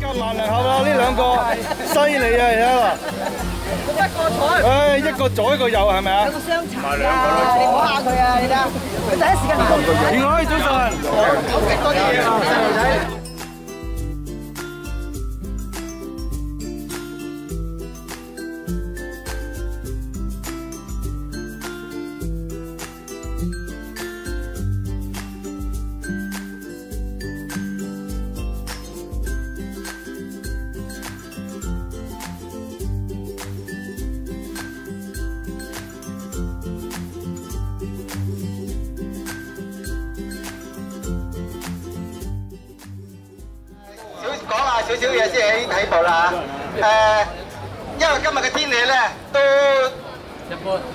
加萬零後啦，呢兩個犀利啊！而家一個左，唉，一個左一個右係咪啊有？個雙層啊，你唔好嚇佢啊！而家，佢第一時間行過去。田海早晨，食多啲嘢啊，細路仔。少少嘢先起起步啦嚇。誒，因為今日嘅天氣咧都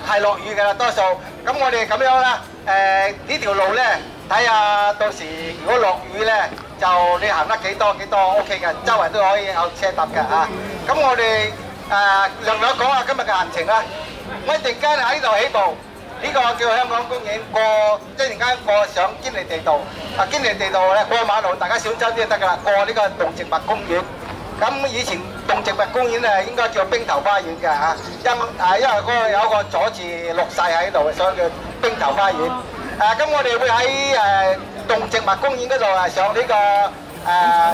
係落雨㗎啦，多數。咁我哋咁樣啦，誒呢條路咧，睇下到時如果落雨咧，就你行得幾多幾多 OK 嘅，周圍都可以有車搭嘅嚇。咁我哋誒略略講下今日嘅行程啦。我一陣間喺呢度起步。呢個叫香港公園過，一陣間過上堅尼地道。啊，堅尼地道咧過馬路，大家小心啲就得㗎啦。過呢個動植物公園。咁以前動植物公園咧應該叫冰頭花園嘅嚇，因啊因為嗰個有個佐治六世喺度，所以叫冰頭花園。誒咁我哋會喺誒動植物公園嗰度啊上呢個誒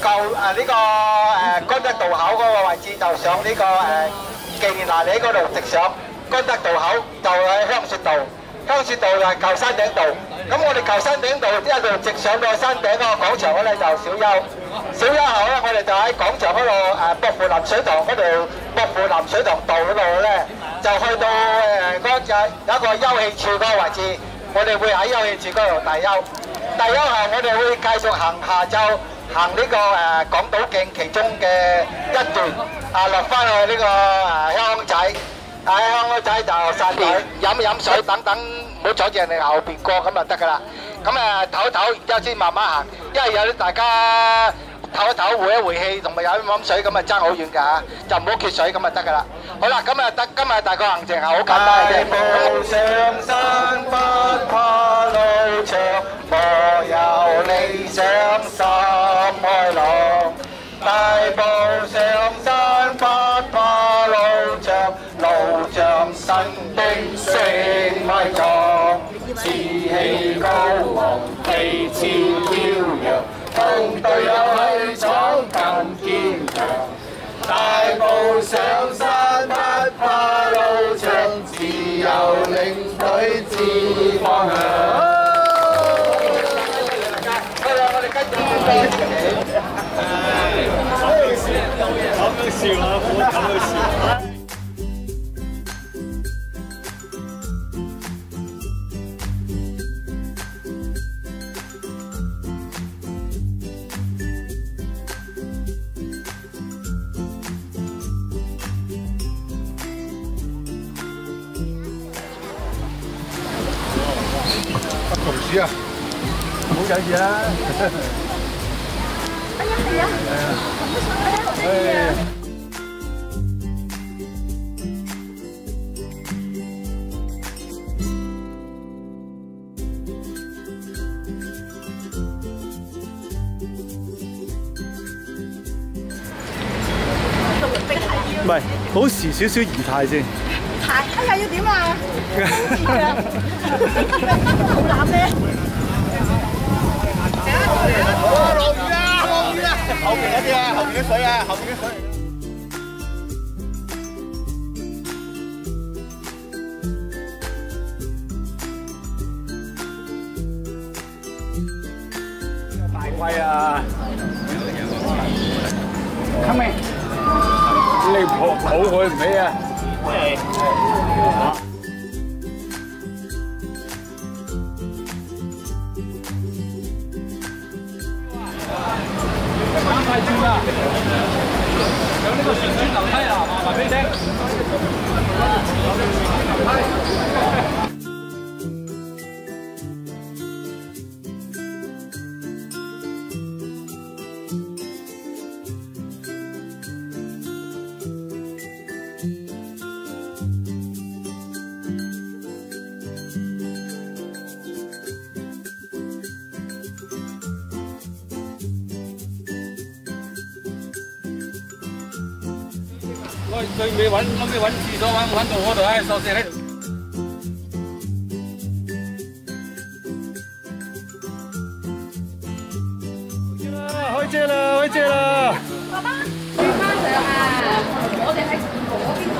舊誒呢個誒乾德道口嗰個位置，就上呢個誒記拿里嗰度直上。乾德道口就喺香雪道，香雪道就係舊山頂道。咁我哋舊山頂道一路直上到山頂嗰個廣場嗰咧就小休，小休後咧我哋就喺廣場嗰度誒薄扶林水塘嗰度，薄扶林水塘道嗰度咧就去到誒嗰個有一個休憩處嗰個位置，我哋會喺休憩處嗰度大休。大休後我哋會繼續行下晝行呢個誒港島徑其中嘅一段啊落翻去呢個誒。喺香港仔就散水、飲飲水等等，唔好阻住人哋後邊過咁就得噶啦。咁誒唞一唞，然之後先慢慢行，因為有啲大家唞一唞、回一回氣，同埋飲飲水咁啊爭好遠㗎嚇，就唔好缺水咁就得噶啦。好啦，咁啊得今日大概行程係好簡單嘅啫。步上山不怕路長，我有理想心同隊友去闖更堅強。大步上山不怕路長，自由領隊自方向。好啦，我哋跟住咁樣笑啊，同事啊，唔好緊住啊！唔係，保持少少儀態先。行，哎呀，要點啊？好攬咩？落雨啦，落雨啦！後邊嗰啲啊，後邊啲水啊，後邊啲水。大龜啊！come in，你抱抱佢唔起啊！翻快轉啦！有呢個旋轉樓梯啊，麻煩俾你聽。我最尾揾諗住揾廁所揾揾到嗰度，唉，索性喺度。開車啦，開車啦！爸爸，轉翻上啊！我哋喺嗰邊過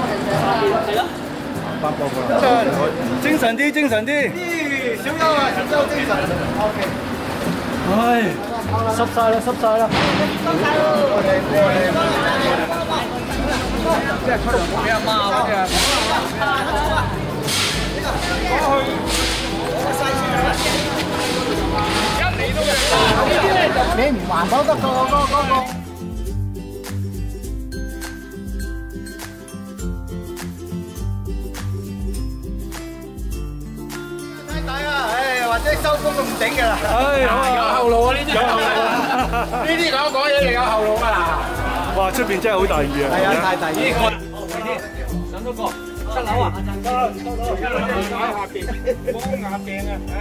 嚟上啊！係咯。精神啲，精神啲。小優啊，小優精神。OK。唉，濕晒啦，濕晒啦。收晒咯。即係出糧俾阿媽嗰啲啊。一嚟都係。你唔還保得個嗰嗰個。或者收工都唔頂㗎啦。唉，有後路啊！呢啲有後路啊！呢啲講講嘢就有後路㗎啦。哇！出邊真係好大雨啊！係啊，太大雨。上到個七樓啊！得，收到。一樓就喺下邊，光眼鏡啊！唉。